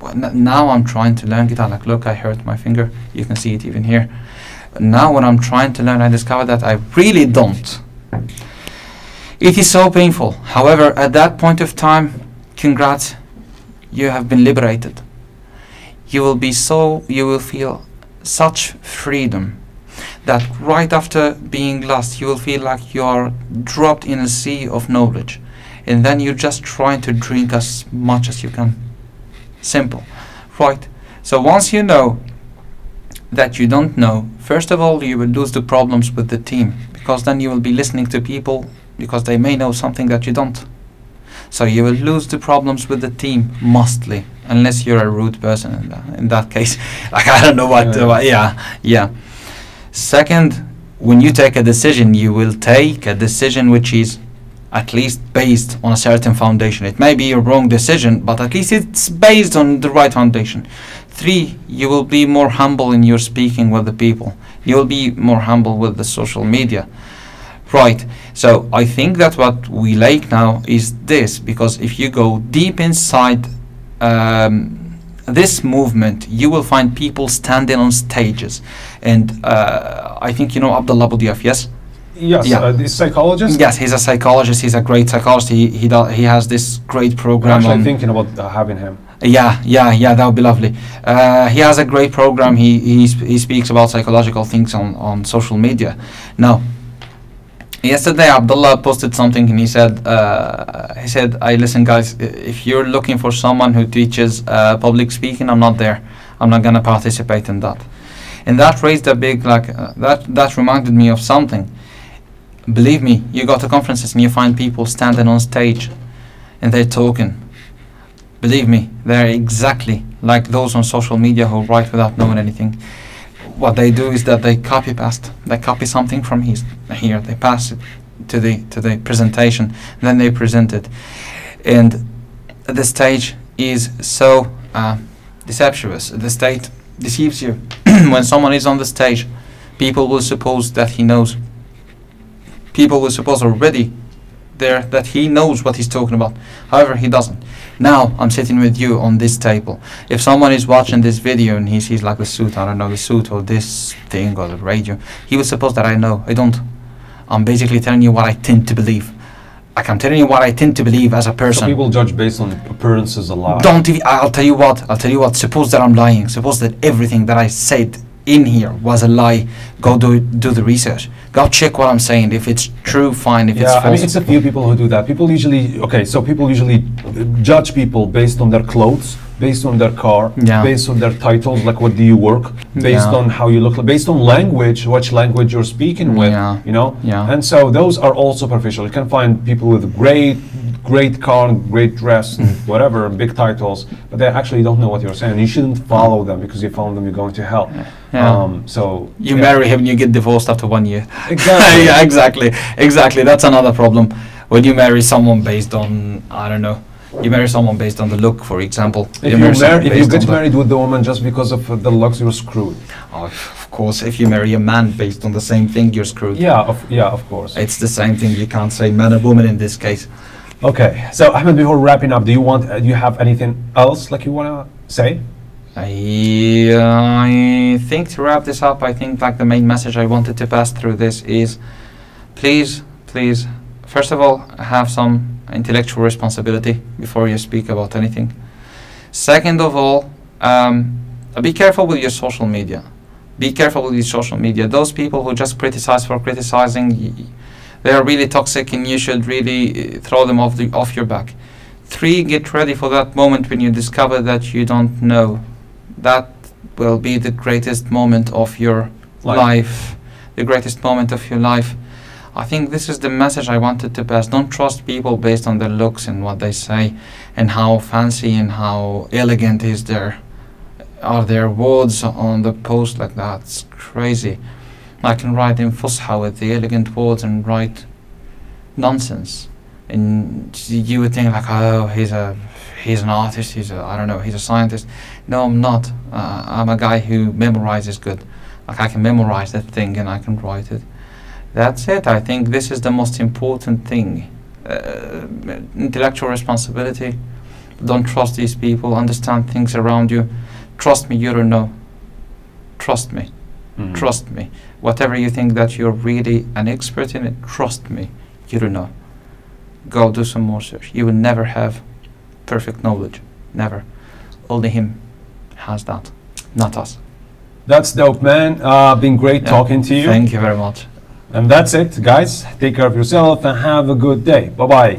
well, now I'm trying to learn guitar. Like look I hurt my finger. You can see it even here. Now when I'm trying to learn I discover that I really don't it is so painful. However at that point of time congrats you have been liberated. You will be so you will feel such freedom that right after being lost you will feel like you are dropped in a sea of knowledge. And then you're just trying to drink as much as you can. Simple. Right. So once you know that you don't know first of all you will lose the problems with the team because then you will be listening to people because they may know something that you don't. So you will lose the problems with the team mostly unless you're a rude person in that, in that case. (laughs) Like i don't know what Yeah. uh, what- yeah yeah. Second when you take a decision you will take a decision which is at least based on a certain foundation. It may be a wrong decision but at least it's based on the right foundation. Three you will be more humble in your speaking with the people. You will be more humble with the social media. Right so i think that what we like now is this because if you go deep inside um, this movement you will find people standing on stages and uh, i think you know abdullah Budiaf, yes Yes. Yeah. Uh, psychologist. Yes, he's a psychologist. He's a great psychologist. He he do, he has this great program. I'm actually thinking about uh, having him. yeah, yeah, yeah. That would be lovely. Uh, he has a great program. He he sp- he speaks about psychological things on on social media. Now, yesterday Abdullah posted something and he said uh, he said, "I listen, guys. If you're looking for someone who teaches uh, public speaking, I'm not there. I'm not gonna participate in that." And that raised a big like uh, that that reminded me of something. Believe me, you go to conferences and you find people standing on stage and they're talking. Believe me, they're exactly like those on social media who write without knowing anything. What they do is that they copy paste. They copy something from his, here, they pass it to the to the presentation, then they present it. And the stage is so uh, deceptuous. The state deceives you. (clears throat) when someone is on the stage, people will suppose that he knows. People will suppose already there that he knows what he's talking about. However, he doesn't. Now I'm sitting with you on this table. If someone is watching this video and he sees like the suit, I don't know the suit or this thing or the radio, he will suppose that I know. I don't. I'm basically telling you what I tend to believe. Like I'm telling you what I tend to believe as a So person. people judge based on appearances a lot. Don't I'll tell you what, I'll tell you what, suppose that I'm lying, suppose that everything that I said in here was a lie, go do do the research. Go check what I'm saying. If it's true, fine. If it's Yeah, I mean, it's a few people who do that. People usually, okay, so people usually judge people based on their clothes, based on their car, Yeah. based on their titles, like what do you work, based Yeah. on how you look, based on language, which language you're speaking with, Yeah. you know? Yeah. And so those are all superficial. You can find people with great, great car, great dress, and whatever, big titles, but they actually don't know what you're saying. You shouldn't follow them because you follow them, you're going to hell. Yeah. Um, so you yeah. marry him and you get divorced after one year. (laughs) Exactly. yeah, exactly, exactly. That's another problem. When you marry someone based on, I don't know, you marry someone based on the look, for example. If you, marry, if you get married with the woman just because of uh, the looks, you're screwed. Oh, of course, if you marry a man based on the same thing, you're screwed. Yeah, of, yeah, of course. It's the same thing. You can't say man or woman in this case. Okay, so Ahmed, before wrapping up, do you want? Uh, do you have anything else like you wanna say? I, I think to wrap this up, I think like the main message I wanted to pass through this is, please, please, first of all, have some intellectual responsibility before you speak about anything. Second of all, um, be careful with your social media. Be careful with your social media. Those people who just criticize for criticizing, they are really toxic, and you should really uh, throw them off the off your back. Three, get ready for that moment when you discover that you don't know. That will be the greatest moment of your Life. life. The greatest moment of your life. I think this is the message I wanted to pass. Don't trust people based on their looks and what they say and how fancy and how elegant is their are their words on the post like that. It's crazy. I can write in Fusha with the elegant words and write nonsense. And you would think like, oh, he's a he's an artist. He's a I don't know. He's a scientist. No, I'm not. Uh, I'm a guy who memorizes good. Like I can memorize that thing and I can write it. That's it. I think this is the most important thing. Uh, intellectual responsibility. Don't trust these people. Understand things around you. Trust me, you don't know. Trust me. Mm. Trust me. Whatever you think that you're really an expert in it, trust me, you don't know. Go do some more search. You will never have perfect knowledge. Never. Only him has that, not us. That's dope, man. Uh, been great Yeah. talking to you. Thank you very much. and that's it, guys. Take care of yourself and have a good day. Bye bye.